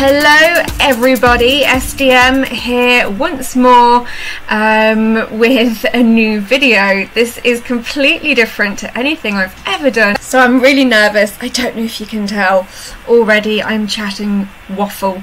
Hello everybody, SDM here once more um, with a new video. This is completely different to anything I've ever done. So I'm really nervous, I don't know if you can tell already I'm chatting waffle.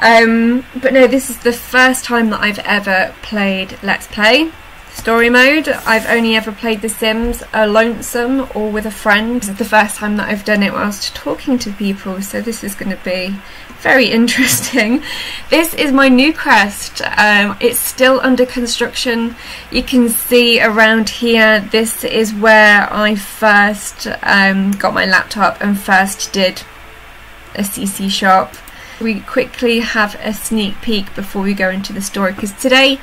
Um, but no, this is the first time that I've ever played Let's Play story mode. I've only ever played The Sims lonesome or with a friend. This is the first time that I've done it whilst talking to people, so this is going to be very interesting. This is my Newcrest. Um, it's still under construction. You can see around here, this is where I first um, got my laptop and first did a CC shop. We quickly have a sneak peek before we go into the story because today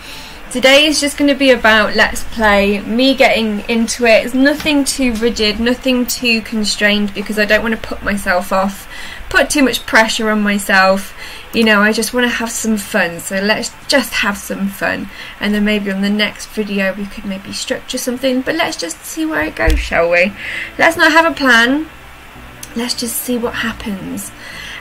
Today is just going to be about Let's Play, me getting into it. It's nothing too rigid, nothing too constrained because I don't want to put myself off, put too much pressure on myself. You know, I just want to have some fun, so let's just have some fun. And then maybe on the next video we could maybe structure something, but let's just see where it goes, shall we? Let's not have a plan, let's just see what happens.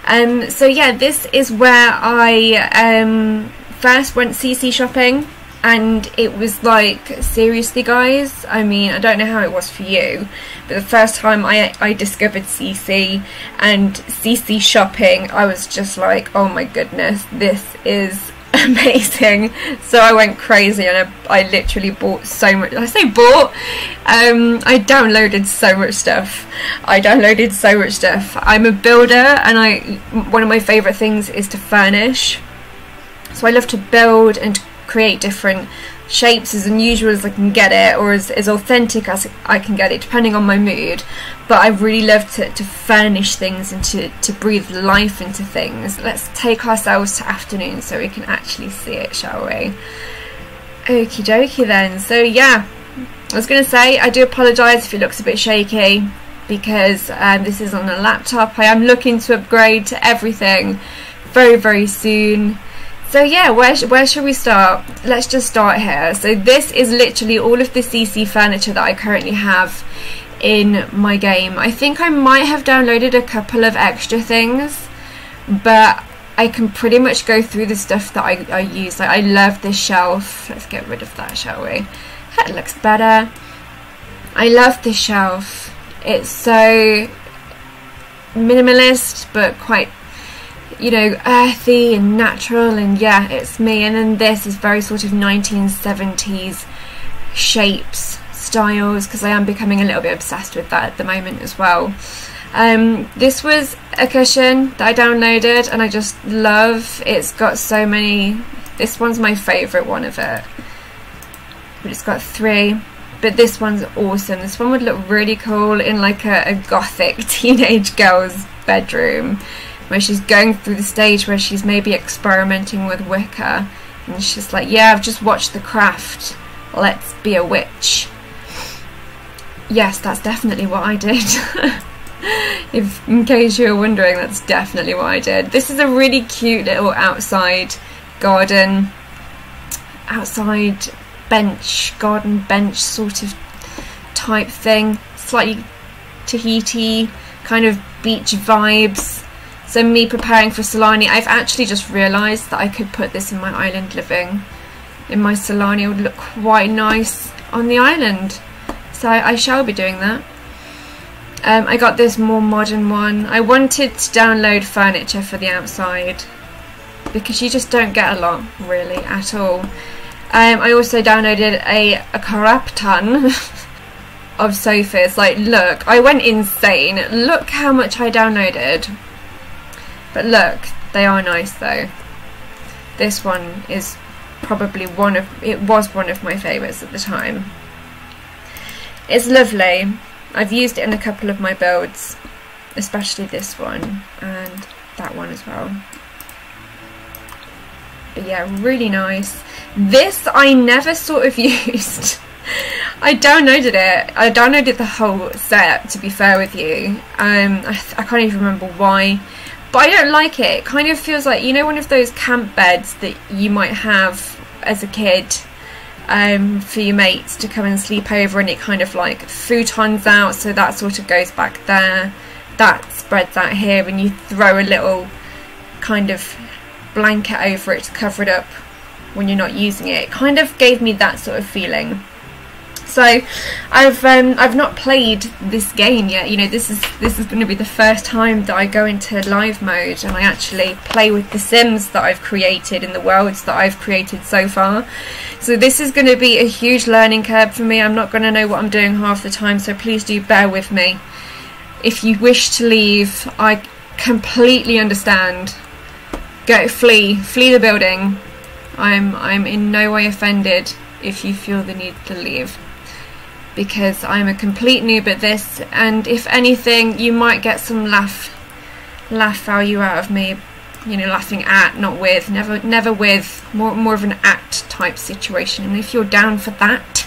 Um, so yeah, this is where I um, first went CC shopping and it was like seriously guys i mean i don't know how it was for you but the first time i i discovered cc and cc shopping i was just like oh my goodness this is amazing. So i went crazy and i, I literally bought so much i say bought? Um, i downloaded so much stuff. I downloaded so much stuff. I'm a builder and i one of my favorite things is to furnish. So i love to build and create different shapes as unusual as I can get it or as, as authentic as I can get it depending on my mood but I really love to, to furnish things and to, to breathe life into things. Let's take ourselves to afternoon so we can actually see it shall we? Okie dokie then so yeah I was going to say I do apologise if it looks a bit shaky because um, this is on a laptop. I am looking to upgrade to everything very very soon so yeah, where, sh where should we start? Let's just start here. So this is literally all of the CC furniture that I currently have in my game. I think I might have downloaded a couple of extra things, but I can pretty much go through the stuff that I, I use. Like I love this shelf. Let's get rid of that, shall we? That looks better. I love this shelf. It's so minimalist, but quite you know, earthy and natural, and yeah, it's me. And then this is very sort of 1970s shapes, styles, because I am becoming a little bit obsessed with that at the moment as well. Um, this was a cushion that I downloaded and I just love. It's got so many. This one's my favourite one of it. But it's got three. But this one's awesome. This one would look really cool in like a, a gothic teenage girl's bedroom where she's going through the stage where she's maybe experimenting with Wicca and she's like, yeah, I've just watched The Craft, let's be a witch. Yes, that's definitely what I did. if, in case you were wondering, that's definitely what I did. This is a really cute little outside garden, outside bench, garden bench sort of type thing. Slightly Tahiti, kind of beach vibes. So me preparing for Sulani, I've actually just realised that I could put this in my island living. In my Sulani, it would look quite nice on the island. So I shall be doing that. Um, I got this more modern one. I wanted to download furniture for the outside because you just don't get a lot really at all. Um, I also downloaded a, a crap ton of sofas. Like, look, I went insane. Look how much I downloaded. But look, they are nice though. This one is probably one of, it was one of my favourites at the time. It's lovely. I've used it in a couple of my builds, especially this one and that one as well. But yeah, really nice. This I never sort of used. I downloaded it. I downloaded the whole set, to be fair with you. Um, I, I can't even remember why. But I don't like it. It kind of feels like, you know, one of those camp beds that you might have as a kid um, for your mates to come and sleep over, and it kind of like futons out, so that sort of goes back there. That spreads out here, and you throw a little kind of blanket over it to cover it up when you're not using it. It kind of gave me that sort of feeling. So I've um, I've not played this game yet. You know, this is this is going to be the first time that I go into live mode and I actually play with the Sims that I've created in the worlds that I've created so far. So this is going to be a huge learning curve for me. I'm not going to know what I'm doing half the time, so please do bear with me. If you wish to leave, I completely understand. Go flee, flee the building. I'm I'm in no way offended if you feel the need to leave because I'm a complete noob at this and if anything you might get some laugh laugh value out of me you know laughing at not with never never with more more of an at type situation and if you're down for that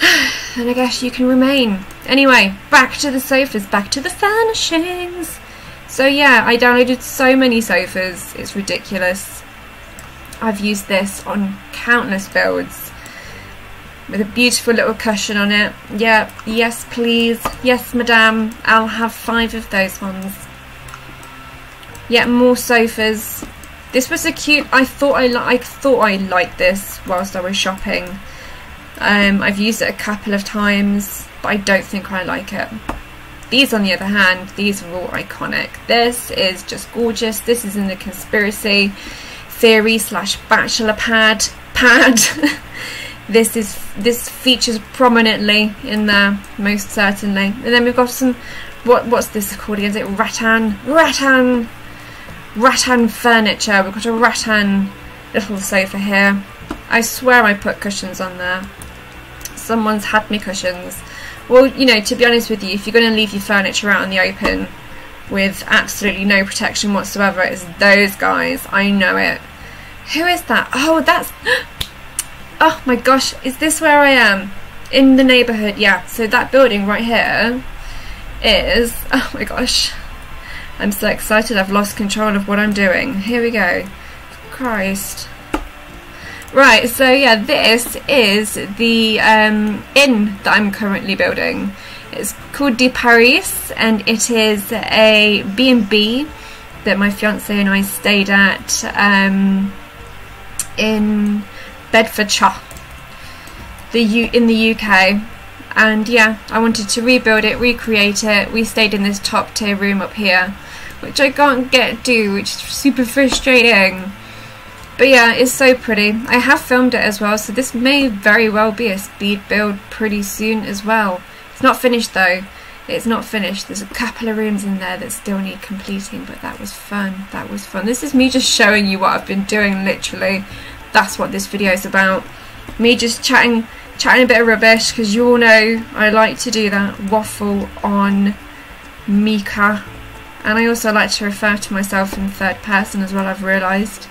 then I guess you can remain. Anyway back to the sofas back to the furnishings. So yeah I downloaded so many sofas it's ridiculous. I've used this on countless builds with a beautiful little cushion on it. Yeah, yes please. Yes madam, I'll have five of those ones. Yeah, more sofas. This was a cute, I thought I, I thought I liked this whilst I was shopping. Um, I've used it a couple of times, but I don't think I like it. These on the other hand, these are all iconic. This is just gorgeous. This is in the conspiracy theory slash bachelor pad pad. this is this features prominently in there most certainly. And then we've got some what what's this called is it rattan? Rattan rattan furniture. We've got a rattan little sofa here. I swear I put cushions on there. Someone's had me cushions. Well you know to be honest with you if you're going to leave your furniture out in the open with absolutely no protection whatsoever it's those guys. I know it. Who is that? Oh that's Oh my gosh, is this where I am? In the neighbourhood, yeah. So that building right here is, oh my gosh. I'm so excited I've lost control of what I'm doing. Here we go. Christ. Right, so yeah, this is the um, inn that I'm currently building. It's called De Paris and it is a B&B that my fiance and I stayed at um, in Bedfordshire, the U in the UK. And yeah, I wanted to rebuild it, recreate it. We stayed in this top tier room up here, which I can't get do, which is super frustrating. But yeah, it's so pretty. I have filmed it as well, so this may very well be a speed build pretty soon as well. It's not finished though. It's not finished. There's a couple of rooms in there that still need completing, but that was fun. That was fun. This is me just showing you what I've been doing literally that's what this video is about. Me just chatting, chatting a bit of rubbish because you all know I like to do that waffle on Micha. And I also like to refer to myself in third person as well, I've realised.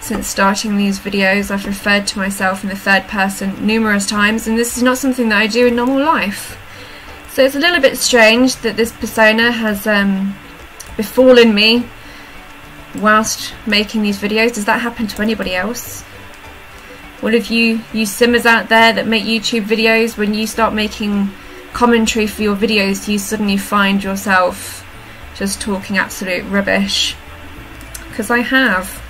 Since starting these videos, I've referred to myself in the third person numerous times, and this is not something that I do in normal life. So it's a little bit strange that this persona has um, befallen me whilst making these videos. Does that happen to anybody else? What if you you simmers out there that make YouTube videos, when you start making commentary for your videos, you suddenly find yourself just talking absolute rubbish? Because I have.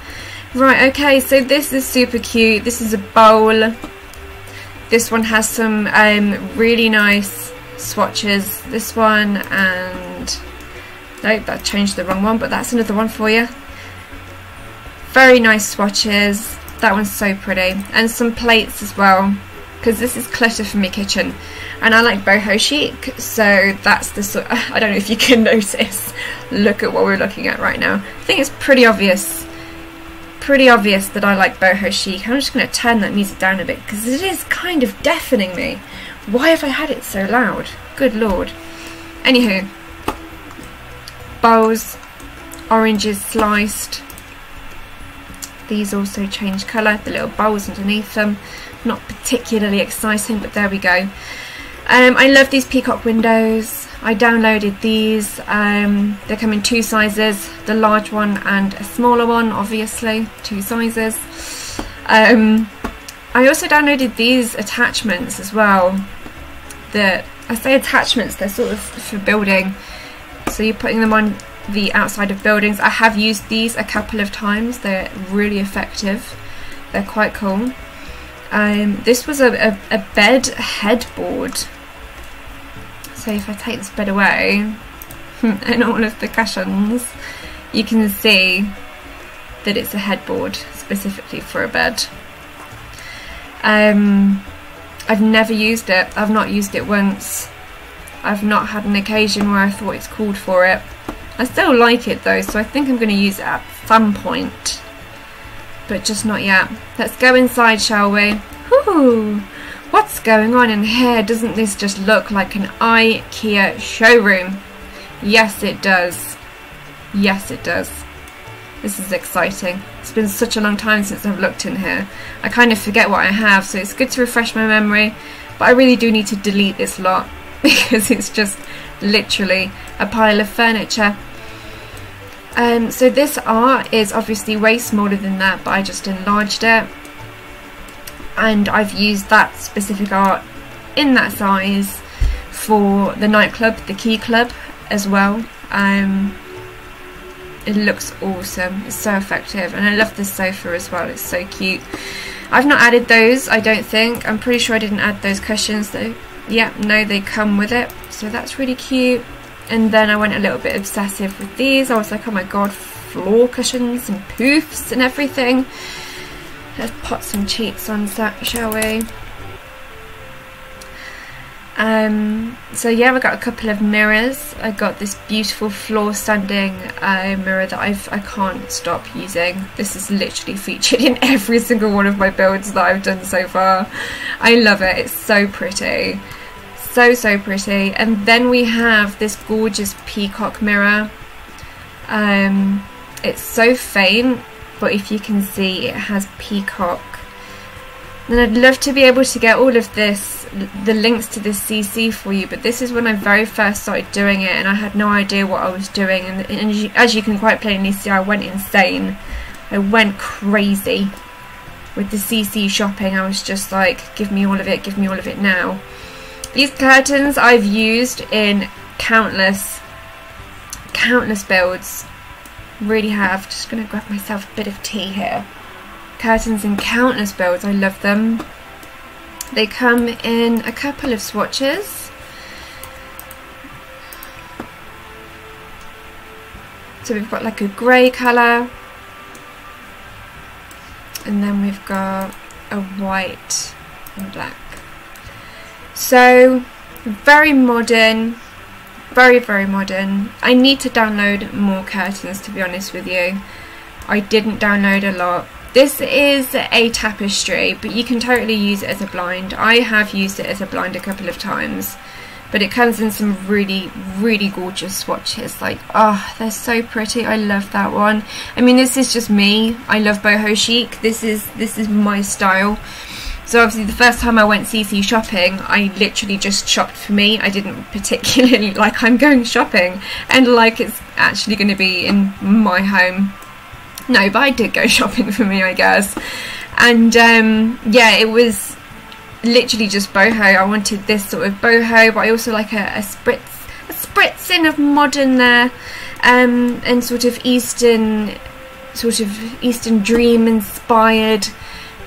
Right, okay, so this is super cute. This is a bowl. This one has some um, really nice swatches. This one and... Nope, that changed the wrong one, but that's another one for you. Very nice swatches. That one's so pretty. And some plates as well. Because this is clutter for my kitchen. And I like boho chic. So that's the sort... I don't know if you can notice. Look at what we're looking at right now. I think it's pretty obvious. Pretty obvious that I like boho chic. I'm just going to turn that music down a bit. Because it is kind of deafening me. Why have I had it so loud? Good lord. Anywho. Bowls. Oranges sliced these also change colour, the little bowls underneath them. Not particularly exciting, but there we go. Um, I love these peacock windows. I downloaded these. Um, they come in two sizes, the large one and a smaller one, obviously, two sizes. Um, I also downloaded these attachments as well. That I say attachments, they're sort of for building. So you're putting them on the outside of buildings. I have used these a couple of times. They're really effective. They're quite cool. Um, this was a, a, a bed headboard. So if I take this bed away and all of the cushions, you can see that it's a headboard specifically for a bed. Um, I've never used it. I've not used it once. I've not had an occasion where I thought it's called for it. I still like it though, so I think I'm going to use it at some point. But just not yet. Let's go inside, shall we? Whoo! What's going on in here? Doesn't this just look like an IKEA showroom? Yes, it does. Yes, it does. This is exciting. It's been such a long time since I've looked in here. I kind of forget what I have, so it's good to refresh my memory. But I really do need to delete this lot because it's just literally a pile of furniture. Um, so this art is obviously way smaller than that, but I just enlarged it. And I've used that specific art in that size for the nightclub, the Key Club as well. Um, it looks awesome it's so effective and I love this sofa as well it's so cute I've not added those I don't think I'm pretty sure I didn't add those cushions though yeah no they come with it so that's really cute and then I went a little bit obsessive with these I was like oh my god floor cushions and poofs and everything let's put some cheats on that, shall we um, so yeah, I got a couple of mirrors. I got this beautiful floor standing uh, mirror that I've, I can't stop using. This is literally featured in every single one of my builds that I've done so far. I love it, it's so pretty. So, so pretty. And then we have this gorgeous peacock mirror. Um, it's so faint, but if you can see, it has peacock and I'd love to be able to get all of this, the links to this CC for you, but this is when I very first started doing it and I had no idea what I was doing and, and as you can quite plainly see I went insane. I went crazy with the CC shopping. I was just like, give me all of it, give me all of it now. These curtains I've used in countless, countless builds. Really have. Just going to grab myself a bit of tea here curtains in countless builds. I love them. They come in a couple of swatches. So we've got like a grey colour and then we've got a white and black. So very modern, very very modern. I need to download more curtains to be honest with you. I didn't download a lot this is a tapestry, but you can totally use it as a blind. I have used it as a blind a couple of times, but it comes in some really, really gorgeous swatches. Like, oh, they're so pretty. I love that one. I mean, this is just me. I love boho chic. This is this is my style. So obviously the first time I went CC shopping, I literally just shopped for me. I didn't particularly like I'm going shopping and like it's actually going to be in my home no, but I did go shopping for me, I guess. And um, yeah, it was literally just boho. I wanted this sort of boho, but I also like a, a spritz, a spritzing of modern there, um, and sort of Eastern, sort of Eastern dream inspired,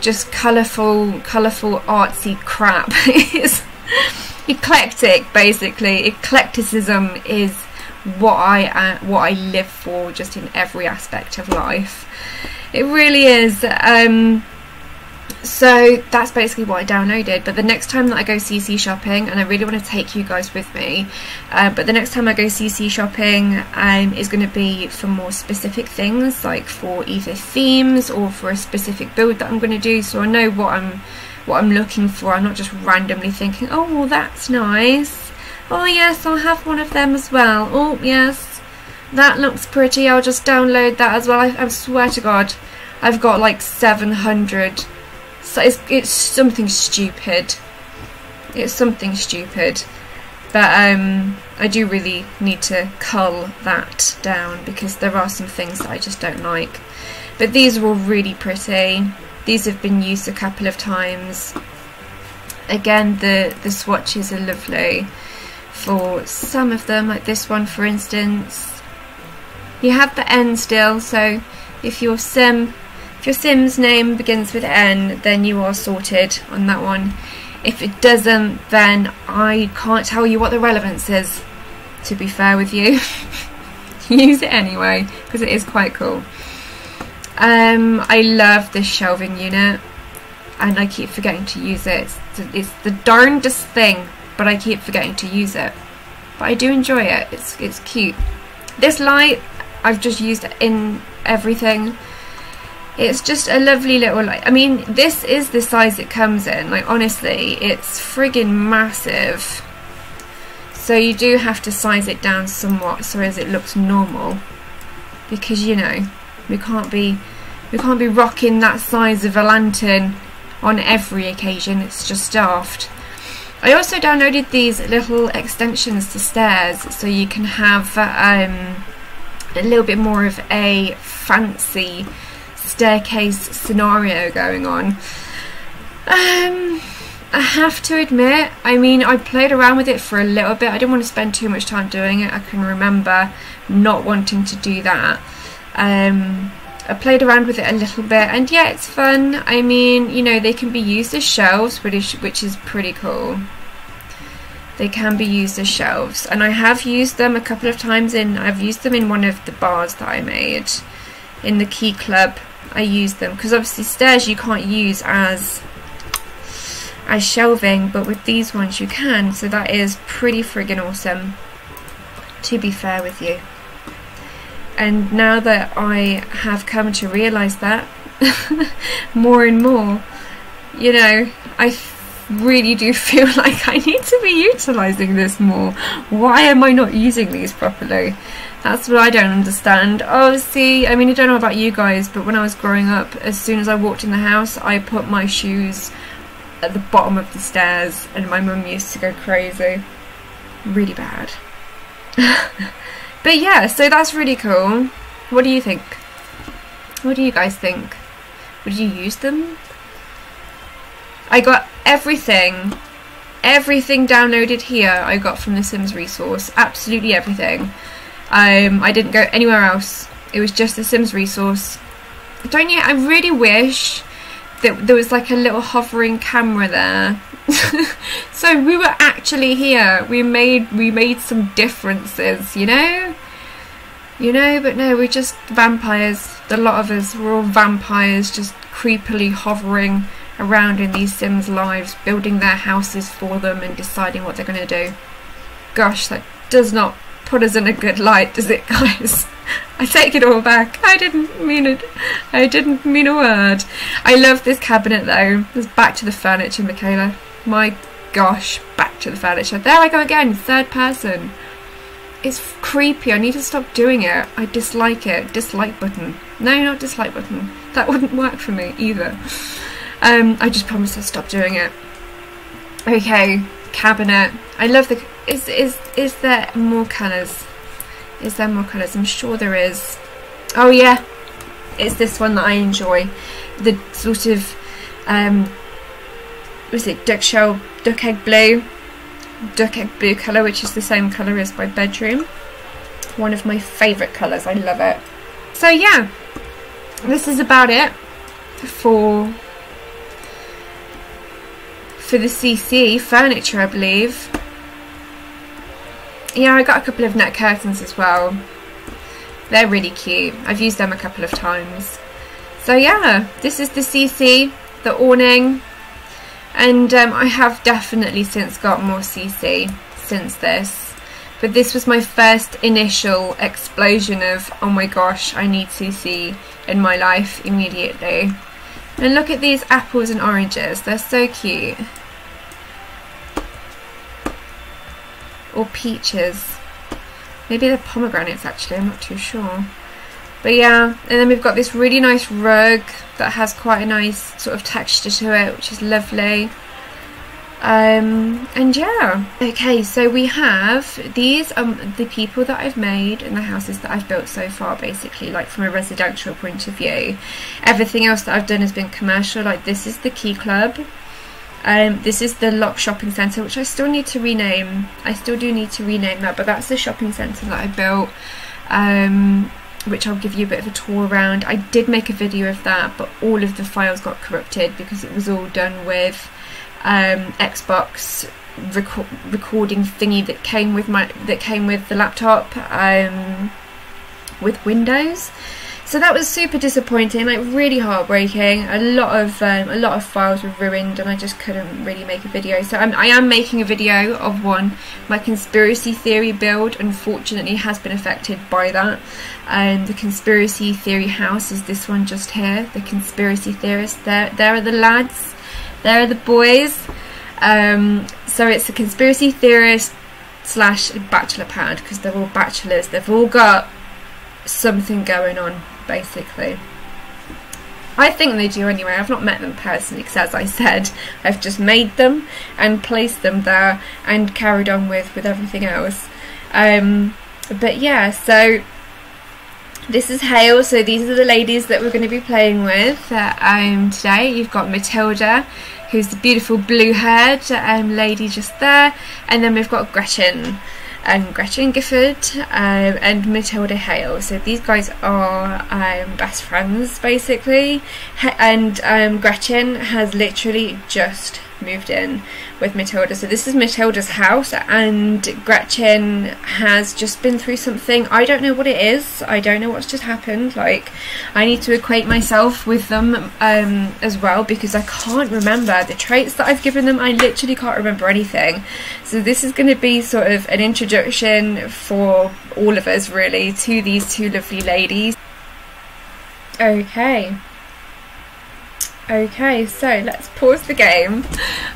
just colourful, colourful artsy crap. it's eclectic, basically. Eclecticism is what I uh, what I live for just in every aspect of life. It really is. Um, so that's basically what I downloaded. But the next time that I go CC shopping, and I really want to take you guys with me, uh, but the next time I go CC shopping um, is going to be for more specific things, like for either themes or for a specific build that I'm going to do. So I know what I'm what I'm looking for. I'm not just randomly thinking, oh, well, that's nice Oh yes, I'll have one of them as well. Oh yes, that looks pretty. I'll just download that as well. I, I swear to God, I've got like 700. So it's, it's something stupid. It's something stupid. But um, I do really need to cull that down because there are some things that I just don't like. But these are all really pretty. These have been used a couple of times. Again, the, the swatches are lovely for some of them, like this one for instance. you have the N still, so if your sim if your sim's name begins with N, then you are sorted on that one. If it doesn't, then I can't tell you what the relevance is, to be fair with you. Use it anyway, because it is quite cool. Um, I love this shelving unit, and I keep forgetting to use it. It's the, it's the darndest thing, but I keep forgetting to use it. But I do enjoy it, it's, it's cute. This light, I've just used in everything it's just a lovely little light. I mean, this is the size it comes in. Like, honestly, it's friggin' massive. So you do have to size it down somewhat so as it looks normal. Because, you know, we can't be we can't be rocking that size of a lantern on every occasion. It's just daft. I also downloaded these little extensions to stairs so you can have um, a little bit more of a fancy staircase scenario going on. Um, I have to admit, I mean, I played around with it for a little bit. I didn't want to spend too much time doing it. I can remember not wanting to do that. Um, I played around with it a little bit, and yeah, it's fun. I mean, you know, they can be used as shelves, which, which is pretty cool. They can be used as shelves, and I have used them a couple of times in. I've used them in one of the bars that I made in the Key Club I use them. Because obviously stairs you can't use as as shelving but with these ones you can. So that is pretty friggin' awesome to be fair with you. And now that I have come to realise that more and more you know I really do feel like I need to be utilising this more. Why am I not using these properly that's what I don't understand. Oh, see, I mean, I don't know about you guys, but when I was growing up, as soon as I walked in the house, I put my shoes at the bottom of the stairs, and my mum used to go crazy. Really bad. but yeah, so that's really cool. What do you think? What do you guys think? Would you use them? I got everything, everything downloaded here I got from the Sims resource. Absolutely everything. Um, I didn't go anywhere else. It was just the Sims resource. Don't you? I really wish that there was like a little hovering camera there. so we were actually here. We made we made some differences, you know. You know, but no, we're just vampires. A lot of us, we're all vampires, just creepily hovering around in these Sims' lives, building their houses for them and deciding what they're going to do. Gosh, that does not put us in a good light, does it, guys? I take it all back. I didn't mean it. I didn't mean a word. I love this cabinet though. Let's back to the furniture, Michaela. My gosh, back to the furniture. There I go again, third person. It's creepy. I need to stop doing it. I dislike it. Dislike button. No, not dislike button. That wouldn't work for me either. Um, I just promised I'd stop doing it. Okay, cabinet. I love the is is is there more colours? Is there more colours? I'm sure there is. Oh yeah, it's this one that I enjoy. The sort of um, was it duck shell, duck egg blue, duck egg blue colour, which is the same colour as my bedroom. One of my favourite colours. I love it. So yeah, this is about it for for the CC furniture, I believe yeah, I got a couple of net curtains as well. They're really cute. I've used them a couple of times. So yeah, this is the CC, the awning. And um, I have definitely since got more CC since this. But this was my first initial explosion of, oh my gosh, I need CC in my life immediately. And look at these apples and oranges, they're so cute. Or peaches. Maybe they're pomegranates actually, I'm not too sure. But yeah, and then we've got this really nice rug that has quite a nice sort of texture to it, which is lovely. Um, and yeah, okay, so we have these um the people that I've made and the houses that I've built so far, basically, like from a residential point of view. Everything else that I've done has been commercial, like this is the Key Club. Um, this is the Lock Shopping Centre, which I still need to rename. I still do need to rename that, but that's the shopping centre that I built. Um, which I'll give you a bit of a tour around. I did make a video of that, but all of the files got corrupted because it was all done with um, Xbox reco recording thingy that came with my that came with the laptop um, with Windows. So that was super disappointing, like really heartbreaking. A lot of um, a lot of files were ruined, and I just couldn't really make a video. So I'm, I am making a video of one. My conspiracy theory build, unfortunately, has been affected by that. And um, the conspiracy theory house is this one just here. The conspiracy theorists. There, there are the lads. There are the boys. Um, so it's a conspiracy theorist slash bachelor pad because they're all bachelors. They've all got something going on basically. I think they do anyway. I've not met them personally because, as I said, I've just made them and placed them there and carried on with with everything else. Um, but yeah, so this is Hale. So these are the ladies that we're going to be playing with uh, um, today. You've got Matilda, who's the beautiful blue-haired um, lady just there, and then we've got Gretchen and Gretchen Gifford um, and Matilda Hale. So these guys are um, best friends basically, and um, Gretchen has literally just moved in with Matilda. So this is Matilda's house and Gretchen has just been through something. I don't know what it is. I don't know what's just happened. Like I need to equate myself with them um, as well because I can't remember the traits that I've given them. I literally can't remember anything. So this is going to be sort of an introduction for all of us really to these two lovely ladies. Okay. Okay, so let's pause the game.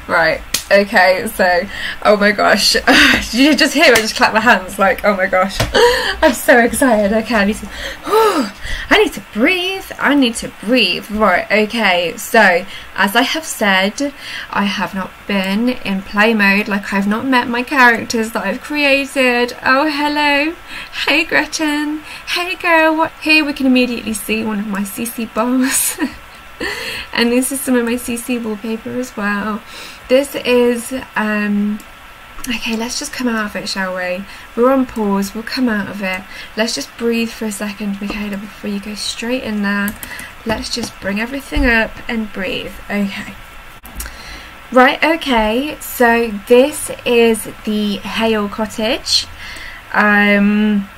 Right, okay, so, oh my gosh. You just hear me just clap my hands like, oh my gosh. I'm so excited. Okay, I need to, I need to breathe. I need to breathe. Right, okay, so, as I have said, I have not been in play mode, like I've not met my characters that I've created. Oh, hello. Hey, Gretchen. Hey, girl. What? Here we can immediately see one of my CC bars. and this is some of my CC wallpaper as well. This is, um, okay, let's just come out of it, shall we? We're on pause, we'll come out of it. Let's just breathe for a second, Michaela, before you go straight in there. Let's just bring everything up and breathe. Okay. Right, okay, so this is the Hale Cottage. Um,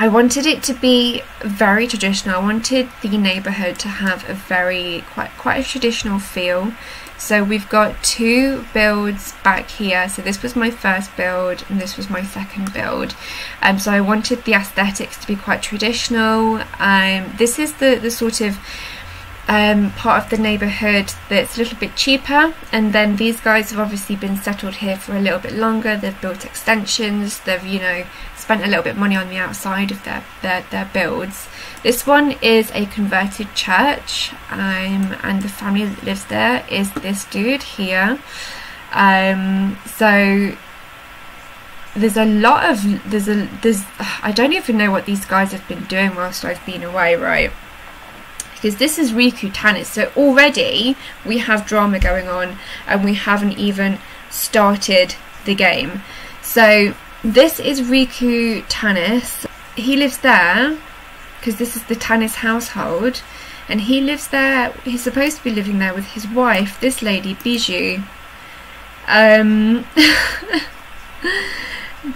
I wanted it to be very traditional. I wanted the neighbourhood to have a very quite quite a traditional feel. So we've got two builds back here. So this was my first build and this was my second build. Um, so I wanted the aesthetics to be quite traditional. Um, this is the, the sort of um, part of the neighbourhood that's a little bit cheaper and then these guys have obviously been settled here for a little bit longer they've built extensions they've you know spent a little bit of money on the outside of their, their, their builds this one is a converted church um, and the family that lives there is this dude here um, so there's a lot of there's a there's I don't even know what these guys have been doing whilst I've been away right because this is Riku Tanis. So already we have drama going on and we haven't even started the game. So this is Riku Tanis. He lives there because this is the Tanis household and he lives there, he's supposed to be living there with his wife, this lady, Bijou. Um,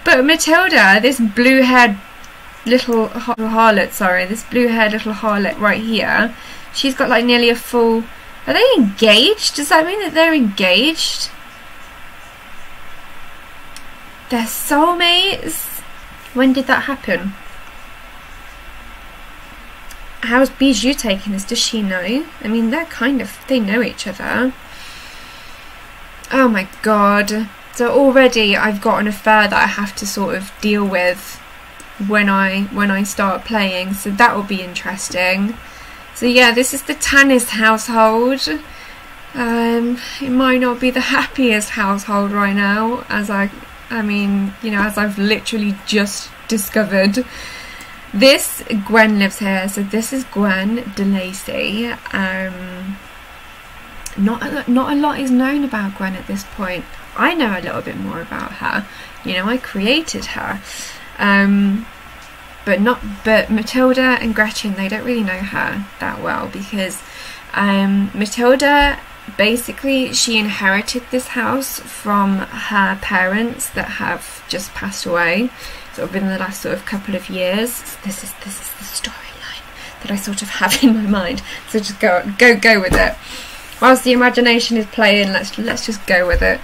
but Matilda, this blue-haired little harlot, sorry, this blue-haired little harlot right here, she's got like nearly a full... Are they engaged? Does that mean that they're engaged? They're soulmates? When did that happen? How's Bijou taking this? Does she know? I mean, they're kind of... They know each other. Oh my god. So already I've got an affair that I have to sort of deal with when I when I start playing so that will be interesting so yeah this is the Tanis household um, it might not be the happiest household right now as I I mean you know as I've literally just discovered this Gwen lives here so this is Gwen DeLacy. Um, not a, not a lot is known about Gwen at this point. I know a little bit more about her. You know I created her. Um, but not but Matilda and Gretchen they don't really know her that well because um, Matilda basically she inherited this house from her parents that have just passed away sort of the last sort of couple of years. This is this is the storyline that I sort of have in my mind. So just go go go with it. Whilst the imagination is playing let's let's just go with it.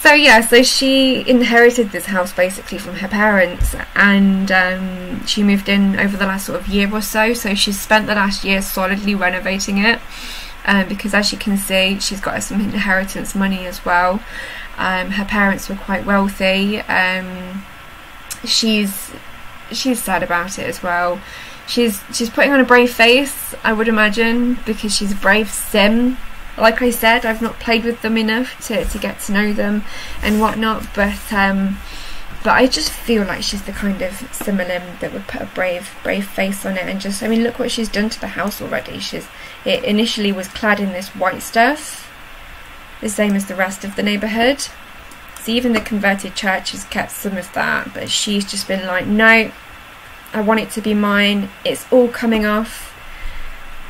So yeah so she inherited this house basically from her parents and um, she moved in over the last sort of year or so. So she spent the last year solidly renovating it um, because as you can see she's got some inheritance money as well. Um, her parents were quite wealthy. Um, she's she's sad about it as well. She's she's putting on a brave face I would imagine because she's a brave sim. Like I said I've not played with them enough to, to get to know them and whatnot but um, but I just feel like she's the kind of Similim that would put a brave brave face on it and just I mean look what she's done to the house already. She's it initially was clad in this white stuff the same as the rest of the neighbourhood so even the converted church has kept some of that but she's just been like no I want it to be mine. It's all coming off.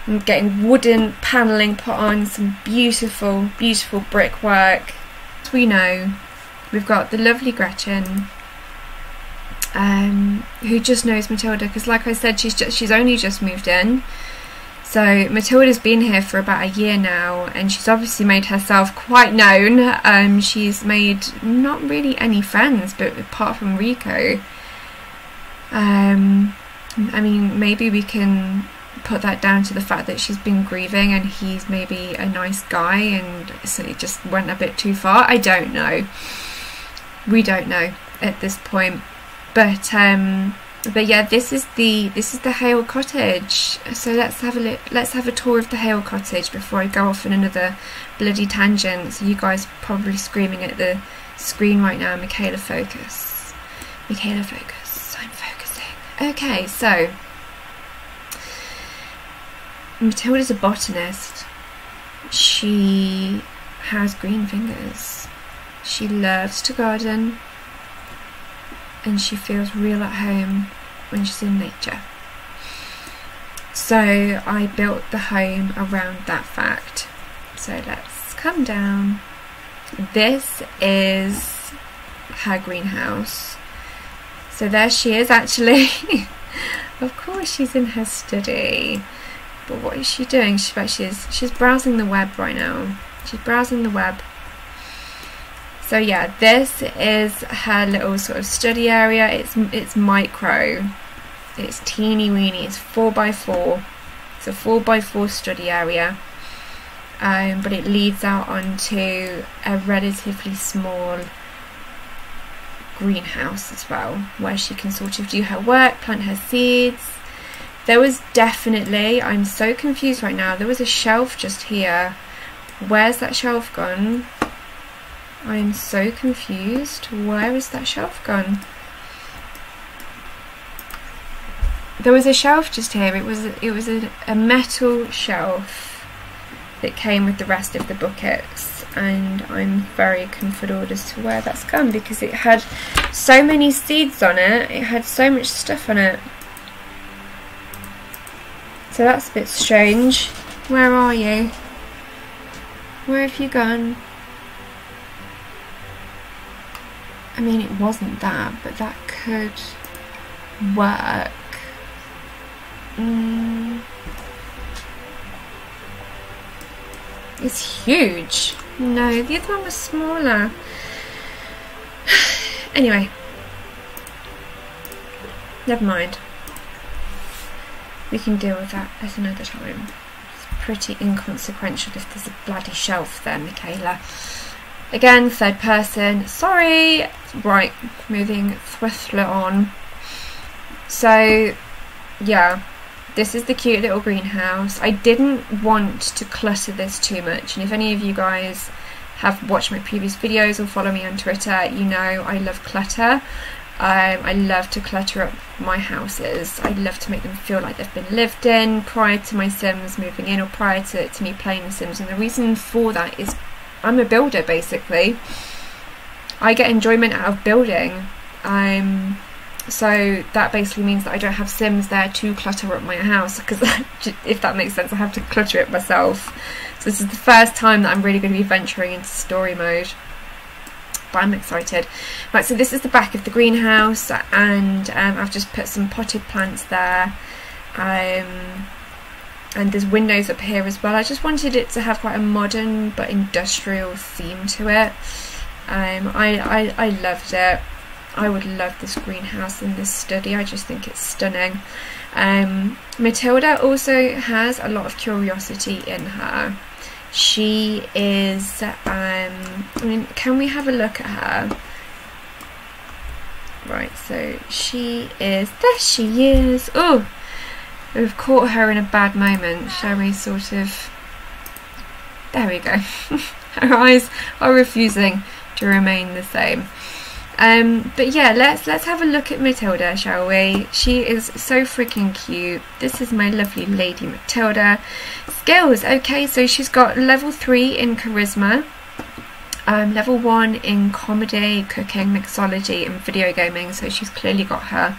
I'm getting wooden panelling put on some beautiful beautiful brickwork. We know. We've got the lovely Gretchen um, who just knows Matilda because like I said she's just, she's only just moved in. So Matilda's been here for about a year now and she's obviously made herself quite known. Um, she's made not really any friends but apart from Riku. Um, I mean maybe we can put that down to the fact that she's been grieving and he's maybe a nice guy and so it just went a bit too far. I don't know. We don't know at this point but um but yeah this is the this is the Hale cottage. So let's have a look let's have a tour of the Hale cottage before I go off on another bloody tangent. So you guys probably screaming at the screen right now Michaela focus. Michaela focus. I'm focusing. Okay so Matilda's a botanist. She has green fingers. She loves to garden and she feels real at home when she's in nature. So I built the home around that fact. So let's come down. This is her greenhouse. So there she is actually. of course she's in her study. But what is she doing? She, she's, she's browsing the web right now. She's browsing the web so yeah, this is her little sort of study area. It's it's micro. It's teeny weeny. It's four by four. It's a four by four study area. Um, but it leads out onto a relatively small greenhouse as well, where she can sort of do her work, plant her seeds. There was definitely, I'm so confused right now, there was a shelf just here. Where's that shelf gone? I am so confused. Where is that shelf gone? There was a shelf just here. It was it was a, a metal shelf that came with the rest of the buckets and I'm very confuddled as to where that's gone because it had so many seeds on it. It had so much stuff on it. So that's a bit strange. Where are you? Where have you gone? I mean, it wasn't that, but that could work. Mm. It's huge. No, the other one was smaller. anyway. Never mind. We can deal with that at another time. It's pretty inconsequential if there's a bloody shelf there, Michaela. Again, third person. Sorry. Right, moving swiftly on. So, yeah, this is the cute little greenhouse. I didn't want to clutter this too much, and if any of you guys have watched my previous videos or follow me on Twitter, you know I love clutter. Um, I love to clutter up my houses. I love to make them feel like they've been lived in prior to my Sims moving in or prior to, to me playing The Sims. And the reason for that is I'm a builder basically. I get enjoyment out of building. Um, so that basically means that I don't have Sims there to clutter up my house because if that makes sense I have to clutter it myself so this is the first time that I'm really going to be venturing into story mode but I'm excited. Right, so this is the back of the greenhouse and um, I've just put some potted plants there. Um, and there's windows up here as well. I just wanted it to have quite a modern but industrial theme to it. Um, I, I, I loved it. I would love this greenhouse in this study. I just think it's stunning. Um, Matilda also has a lot of curiosity in her. She is, um, I mean, can we have a look at her? Right, so she is, there she is. Oh, we've caught her in a bad moment. Shall we sort of, there we go. her eyes are refusing to remain the same. Um, but yeah, let's let's have a look at Matilda, shall we? She is so freaking cute. This is my lovely lady Matilda. Skills, okay, so she's got level three in charisma, um, level one in comedy, cooking, mixology, and video gaming. So she's clearly got her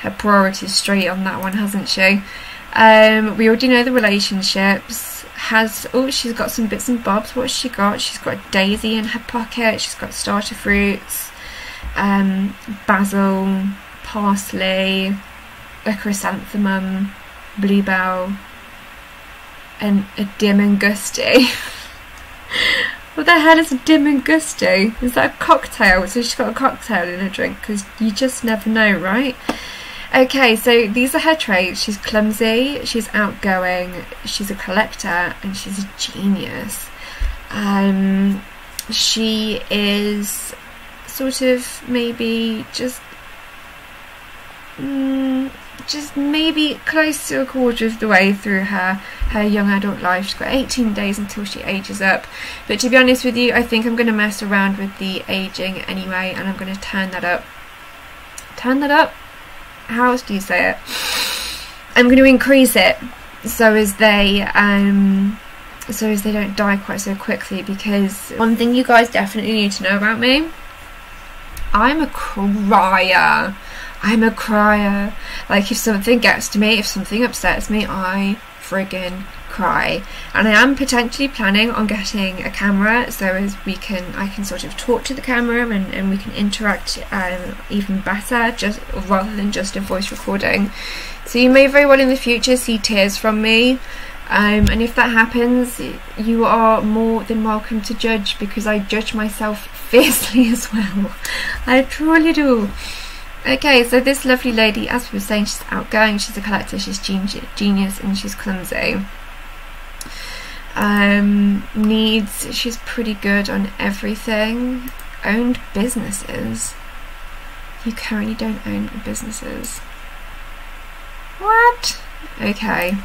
her priorities straight on that one, hasn't she? Um, we already know the relationships. Has oh, she's got some bits and bobs. What's she got? She's got a Daisy in her pocket. She's got starter fruits um, basil, parsley, a chrysanthemum, bluebell, and a Dim-and-Gusty. what the hell is a Dim-and-Gusty? Is that a cocktail? So she's got a cocktail in her drink because you just never know, right? Okay, so these are her traits. She's clumsy, she's outgoing, she's a collector, and she's a genius. Um, she is sort of maybe just mm, just maybe close to a quarter of the way through her her young adult life. She's got 18 days until she ages up. But to be honest with you, I think I'm going to mess around with the aging anyway, and I'm going to turn that up. Turn that up. How else do you say it? I'm going to increase it so as they um so as they don't die quite so quickly because one thing you guys definitely need to know about me I'm a crier. I'm a crier. Like if something gets to me, if something upsets me, I friggin' cry. And I am potentially planning on getting a camera so as we can I can sort of talk to the camera and, and we can interact um, even better just rather than just a voice recording. So you may very well in the future see tears from me. Um, and if that happens, you are more than welcome to judge because I judge myself fiercely as well. I truly do. Okay, so this lovely lady, as we were saying, she's outgoing, she's a collector, she's genius, and she's clumsy. Um, needs, she's pretty good on everything. Owned businesses. You currently don't own businesses. What? Okay.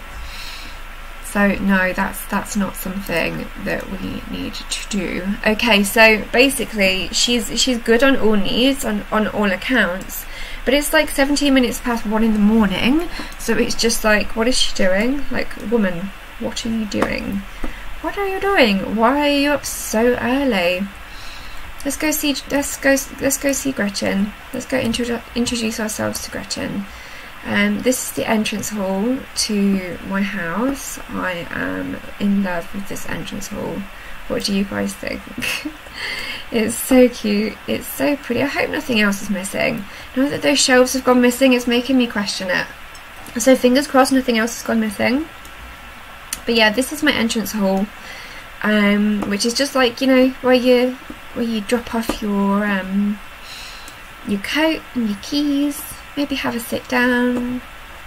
So no, that's that's not something that we need to do. Okay, so basically she's she's good on all needs, on, on all accounts. But it's like 17 minutes past one in the morning, so it's just like, what is she doing? Like, woman, what are you doing? What are you doing? Why are you up so early? Let's go see. Let's go. Let's go see Gretchen. Let's go intro introduce ourselves to Gretchen. Um, this is the entrance hall to my house. I am in love with this entrance hall. What do you guys think? it's so cute. It's so pretty. I hope nothing else is missing. Now that those shelves have gone missing, it's making me question it. So fingers crossed nothing else has gone missing. But yeah, this is my entrance hall. Um, which is just like, you know, where you where you drop off your um, your coat and your keys maybe have a sit down,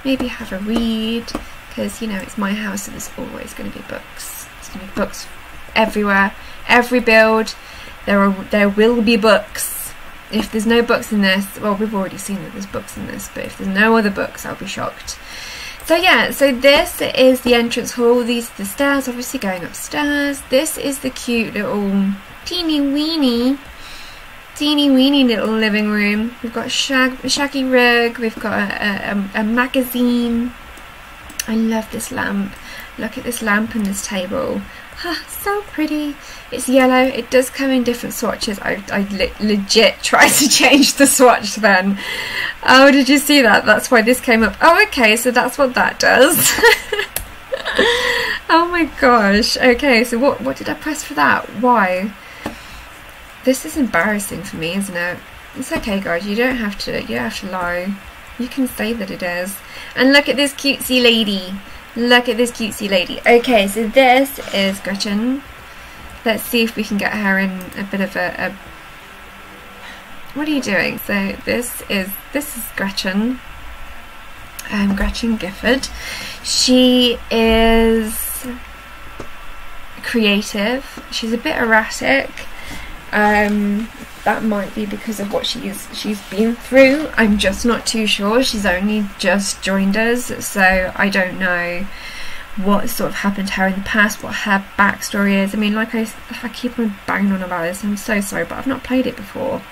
maybe have a read, because you know it's my house and there's always going to be books. There's going to be books everywhere, every build. There are there will be books. If there's no books in this, well, we've already seen that there's books in this, but if there's no other books, I'll be shocked. So yeah, so this is the entrance hall. These are the stairs, obviously going upstairs. This is the cute little teeny weeny teeny weeny little living room. We've got a, shag shaggy rug, we've got a, a, a, magazine. I love this lamp. Look at this lamp and this table. So pretty. It's yellow. It does come in different swatches. I, I le legit tried to change the swatch then. Oh, did you see that? That's why this came up. Oh, okay, so that's what that does. oh my gosh. Okay, so what what did I press for that? Why? This is embarrassing for me, isn't it? It's okay, guys. You don't have to. You don't have to lie. You can say that it is. And look at this cutesy lady. Look at this cutesy lady. Okay, so this is Gretchen. Let's see if we can get her in a bit of a, a what are you doing? So this is this is Gretchen. Um, Gretchen Gifford. She is creative. She's a bit erratic. Um, that might be because of what she's she's been through. I'm just not too sure. She's only just joined us, so I don't know what sort of happened to her in the past, what her backstory is. I mean, like I, I keep on banging on about this. I'm so sorry, but I've not played it before.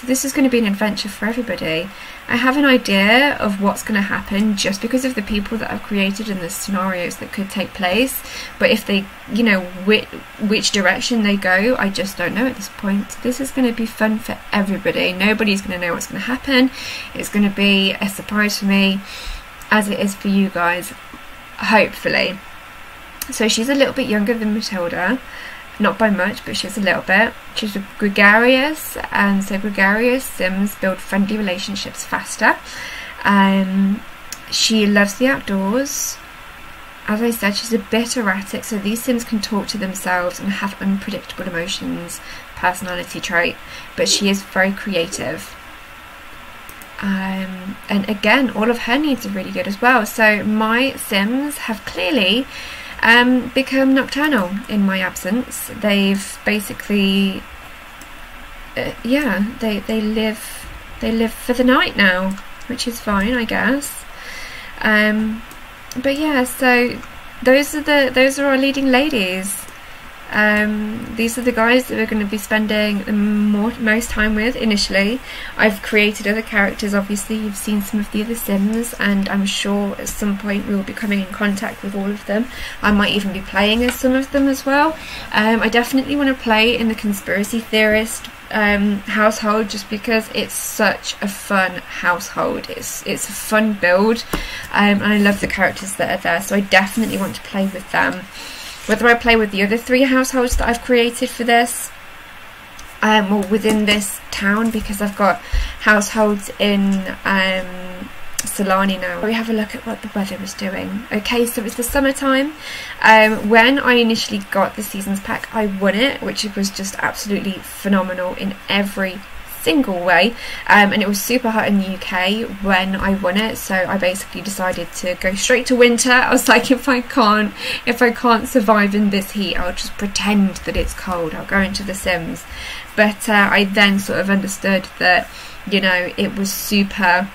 So this is going to be an adventure for everybody. I have an idea of what's going to happen just because of the people that I've created and the scenarios that could take place. But if they, you know, which, which direction they go, I just don't know at this point. This is going to be fun for everybody. Nobody's going to know what's going to happen. It's going to be a surprise for me as it is for you guys, hopefully. So she's a little bit younger than Matilda not by much, but she's a little bit. She's gregarious, and so gregarious Sims build friendly relationships faster. Um, she loves the outdoors. As I said, she's a bit erratic, so these Sims can talk to themselves and have unpredictable emotions, personality trait, but she is very creative. Um, and again, all of her needs are really good as well. So my Sims have clearly um, become nocturnal in my absence. They've basically, uh, yeah, they they live they live for the night now, which is fine, I guess. Um, but yeah, so those are the those are our leading ladies. Um, these are the guys that we're going to be spending the more, most time with initially. I've created other characters, obviously, you've seen some of the other Sims, and I'm sure at some point we will be coming in contact with all of them. I might even be playing as some of them as well. Um, I definitely want to play in the conspiracy theorist um, household just because it's such a fun household. It's it's a fun build, um, and I love the characters that are there. So I definitely want to play with them whether I play with the other three households that I've created for this um, or within this town because I've got households in um, Sulani now. We have a look at what the weather is doing. Okay, so it's the summertime. Um, when I initially got the seasons pack, I won it, which was just absolutely phenomenal in every single way um, and it was super hot in the UK when I won it so I basically decided to go straight to winter. I was like if I can't if I can't survive in this heat I'll just pretend that it's cold. I'll go into the Sims. But uh, I then sort of understood that you know it was super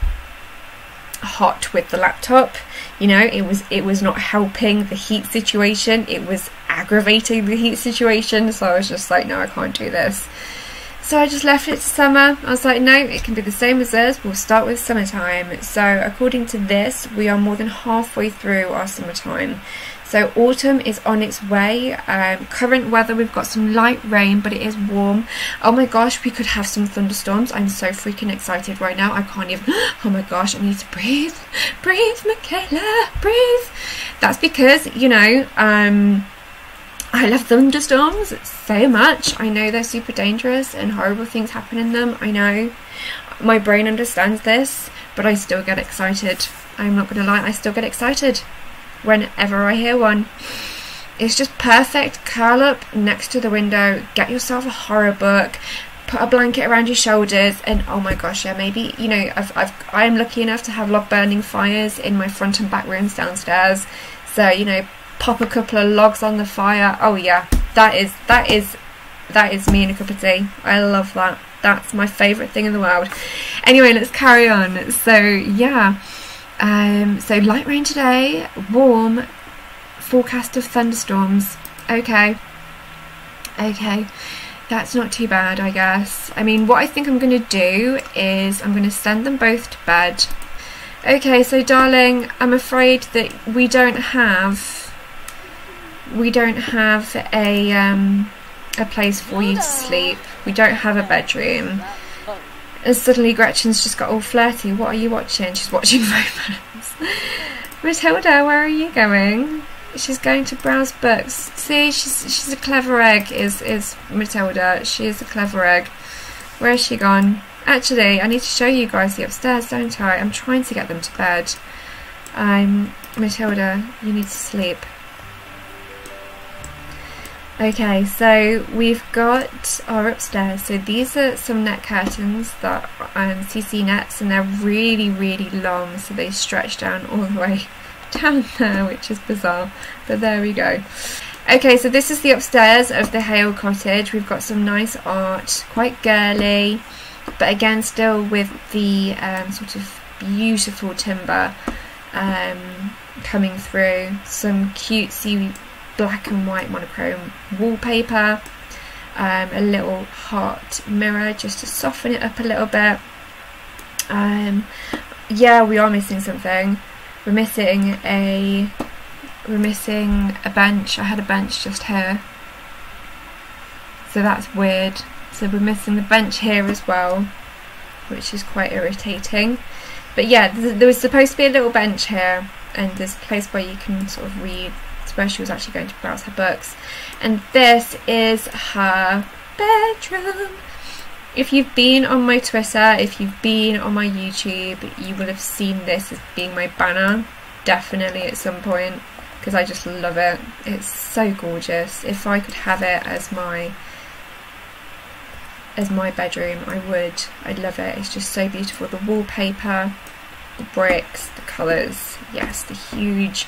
hot with the laptop. You know it was it was not helping the heat situation. It was aggravating the heat situation. So I was just like no I can't do this so I just left it to summer. I was like, no, it can be the same as this. We'll start with summertime. So according to this, we are more than halfway through our summertime. So autumn is on its way. Um, current weather, we've got some light rain, but it is warm. Oh my gosh, we could have some thunderstorms. I'm so freaking excited right now. I can't even. Oh my gosh, I need to breathe. Breathe, Michaela. Breathe. That's because, you know, um, I love thunderstorms so much. I know they're super dangerous and horrible things happen in them. I know. My brain understands this, but I still get excited. I'm not going to lie, I still get excited whenever I hear one. It's just perfect. Curl up next to the window, get yourself a horror book, put a blanket around your shoulders, and oh my gosh, yeah, maybe you know, I've, I've I am lucky enough to have log burning fires in my front and back rooms downstairs. So you know, pop a couple of logs on the fire. Oh yeah, that is that is that is me in a cup of tea. I love that. That's my favourite thing in the world. Anyway, let's carry on. So yeah, um, so light rain today, warm, forecast of thunderstorms. Okay, okay. That's not too bad, I guess. I mean, what I think I'm going to do is I'm going to send them both to bed. Okay, so darling, I'm afraid that we don't have we don't have a um, a place for you to sleep. We don't have a bedroom. And suddenly Gretchen's just got all flirty. What are you watching? She's watching romance. Matilda, where are you going? She's going to browse books. See, she's she's a clever egg. Is is Matilda? She is a clever egg. Where has she gone? Actually, I need to show you guys the upstairs, don't I? I'm trying to get them to bed. Um, Matilda, you need to sleep. Okay, so we've got our upstairs. So these are some net curtains that um, CC nets, and they're really, really long. So they stretch down all the way down there, which is bizarre. But there we go. Okay, so this is the upstairs of the Hale Cottage. We've got some nice art, quite girly, but again, still with the um, sort of beautiful timber um, coming through. Some cutesy black and white monochrome wallpaper, um, a little heart mirror just to soften it up a little bit. Um, yeah, we are missing something. We're missing a we're missing a bench. I had a bench just here. So that's weird. So we're missing the bench here as well, which is quite irritating. But yeah, there was supposed to be a little bench here, and there's a place where you can sort of read where she was actually going to browse her books. And this is her bedroom. If you've been on my Twitter, if you've been on my YouTube, you will have seen this as being my banner, definitely at some point, because I just love it. It's so gorgeous. If I could have it as my as my bedroom, I would. I'd love it. It's just so beautiful. The wallpaper, the bricks, the colours, yes, the huge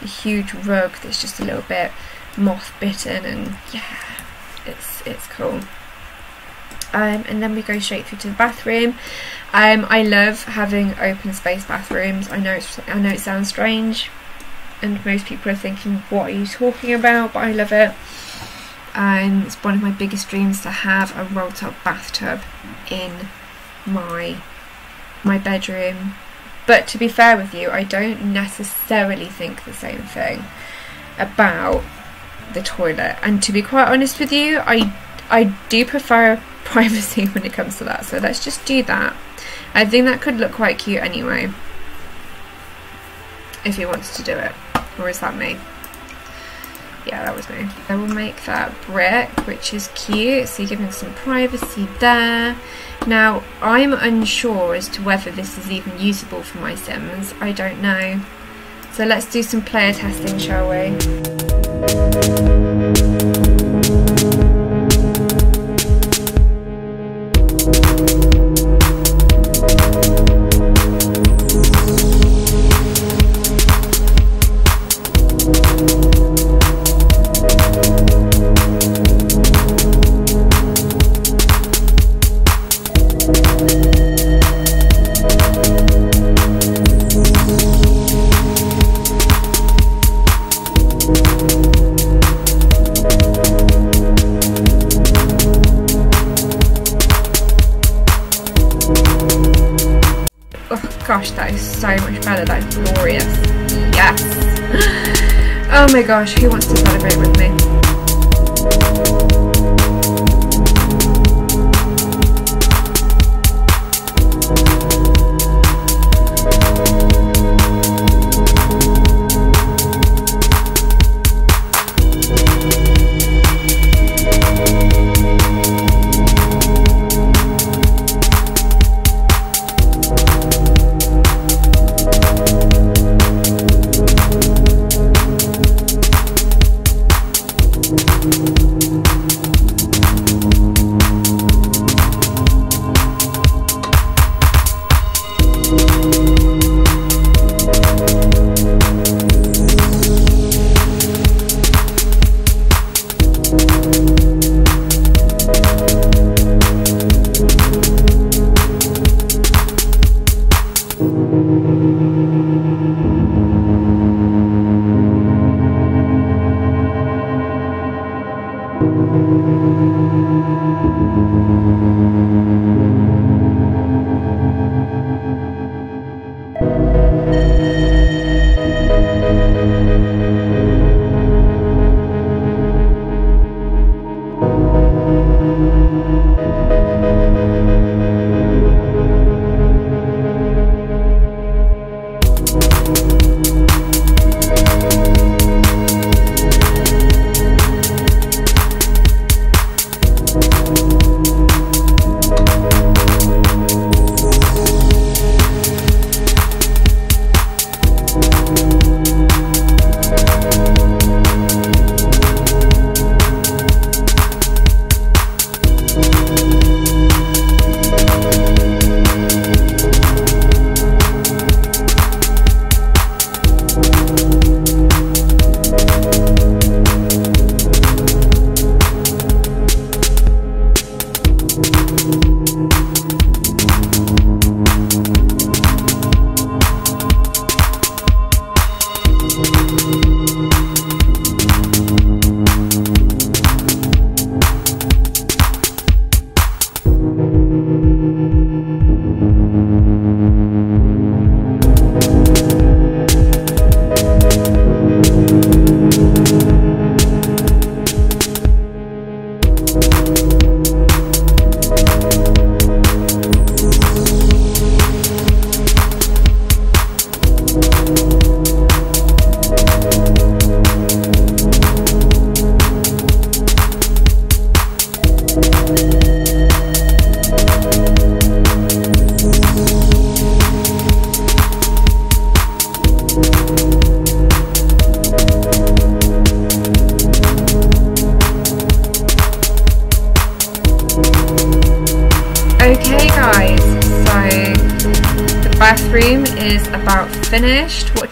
the huge rug that's just a little bit moth bitten and yeah it's it's cool. Um, and then we go straight through to the bathroom. Um, I love having open space bathrooms. I know it's, I know it sounds strange and most people are thinking what are you talking about? but I love it. Um, it's one of my biggest dreams to have a roll top bathtub in my my bedroom but to be fair with you, I don't necessarily think the same thing about the toilet. And to be quite honest with you, I I do prefer privacy when it comes to that. So let's just do that. I think that could look quite cute anyway. If he wants to do it. Or is that me? Yeah, that was me. I will make that brick, which is cute. So you're giving some privacy there. Now, I'm unsure as to whether this is even usable for my Sims. I don't know. So let's do some player testing, shall we? Better. That is glorious. Yes. Oh my gosh, who wants to celebrate with me?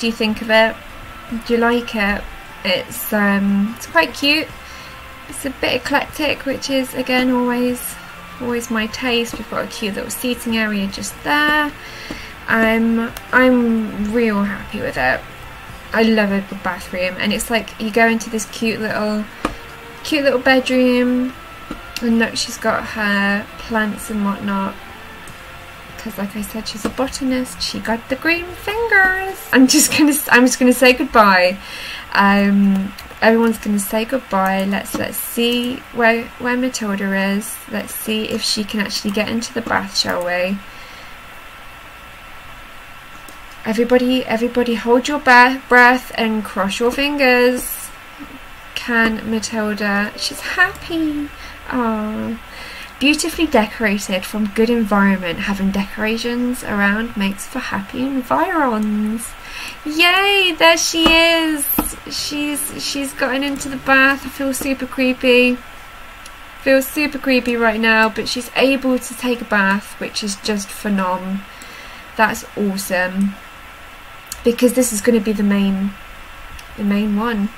You think of it? Do you like it? It's um, it's quite cute. It's a bit eclectic, which is again always always my taste. We've got a cute little seating area just there. Um, I'm real happy with it. I love a bathroom, and it's like you go into this cute little cute little bedroom and look she's got her plants and whatnot because like I said she's a botanist. She got the green fingers. I'm just gonna I'm just gonna say goodbye. Um, everyone's gonna say goodbye. Let's let's see where where Matilda is. Let's see if she can actually get into the bath shall we? Everybody everybody hold your breath and cross your fingers. Can Matilda. She's happy. Oh, beautifully decorated from good environment. Having decorations around makes for happy environs. Yay! There she is. She's she's gotten into the bath. I feel super creepy. Feels super creepy right now, but she's able to take a bath, which is just phenomenal. That's awesome. Because this is going to be the main, the main one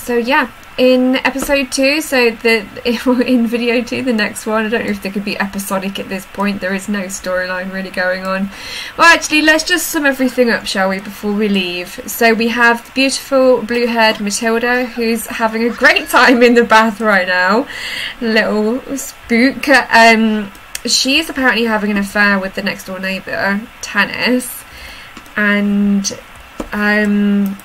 so yeah in episode two so the in video two the next one. I don't know if they could be episodic at this point. There is no storyline really going on. Well actually let's just sum everything up shall we before we leave. So we have the beautiful blue haired matilda who's having a great time in the bath right now. Little spook. Um she's apparently having an affair with the next door neighbour Tanis and um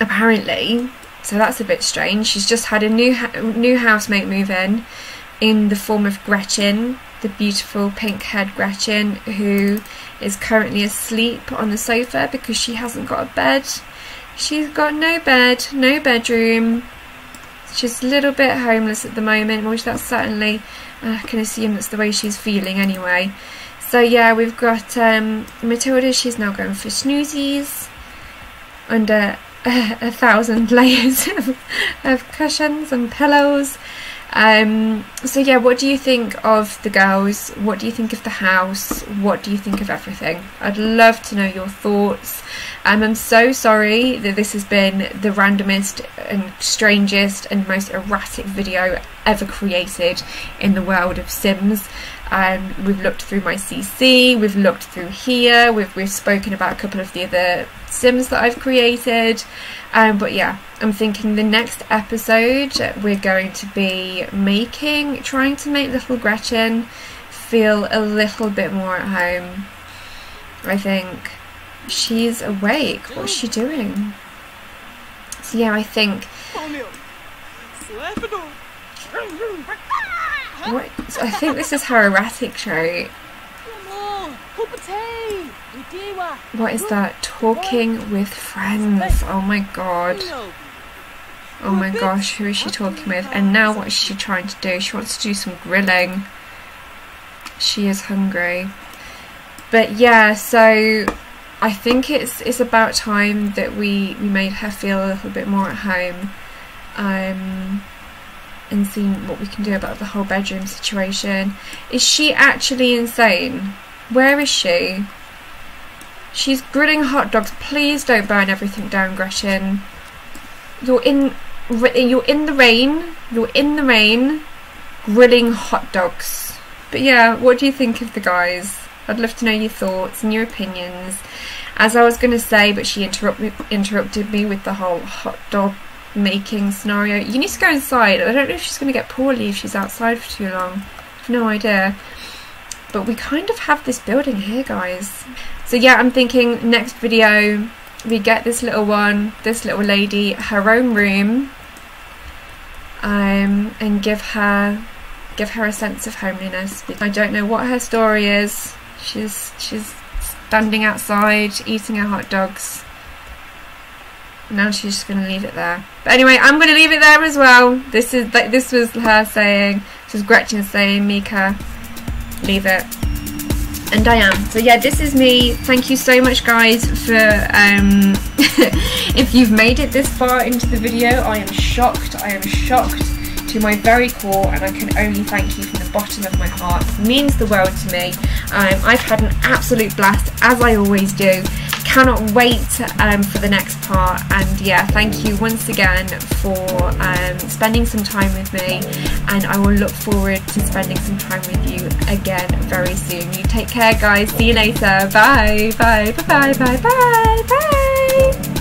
apparently. So that's a bit strange. She's just had a new new housemate move in, in the form of Gretchen, the beautiful pink-haired Gretchen, who is currently asleep on the sofa because she hasn't got a bed. She's got no bed, no bedroom. She's a little bit homeless at the moment, which that's certainly, I can assume that's the way she's feeling anyway. So yeah, we've got um, Matilda, she's now going for snoozies under a, thousand layers of, of, cushions and pillows. Um, so yeah, what do you think of the girls? What do you think of the house? What do you think of everything? I'd love to know your thoughts. Um, I'm so sorry that this has been the randomest and strangest and most erratic video ever created in the world of Sims. Um, we've looked through my CC, we've looked through here, we've, we've spoken about a couple of the other Sims that I've created. Um, but yeah, I'm thinking the next episode we're going to be making, trying to make little Gretchen feel a little bit more at home. I think she's awake. What's she doing? So yeah, I think what? I think this is her erratic trait. What is that? Talking with friends. Oh my god. Oh my gosh, who is she talking with? And now what is she trying to do? She wants to do some grilling. She is hungry. But yeah, so I think it's it's about time that we, we made her feel a little bit more at home. Um, and seeing what we can do about the whole bedroom situation. Is she actually insane? Where is she? She's grilling hot dogs. Please don't burn everything down, Gretchen. You're in you're in the rain. You're in the rain grilling hot dogs. But yeah, what do you think of the guys? I'd love to know your thoughts and your opinions. As I was going to say, but she interrupt interrupted me with the whole hot dog making scenario. You need to go inside. I don't know if she's going to get poorly if she's outside for too long. No idea. But we kind of have this building here, guys. So yeah, I'm thinking next video we get this little one, this little lady, her own room, um, and give her give her a sense of homeliness. I don't know what her story is. She's she's standing outside eating her hot dogs now she's just going to leave it there. But anyway, I'm going to leave it there as well. This is like this was her saying, this was Gretchen saying, Micha, leave it. And I am. So yeah, this is me. Thank you so much guys for, um, if you've made it this far into the video, I am shocked. I am shocked to my very core and I can only thank you the bottom of my heart. Means the world to me. Um, I've had an absolute blast, as I always do. Cannot wait um, for the next part. And yeah, thank you once again for um, spending some time with me. And I will look forward to spending some time with you again very soon. You take care, guys. See you later. Bye. Bye. Bye. Bye. Bye. Bye. Bye.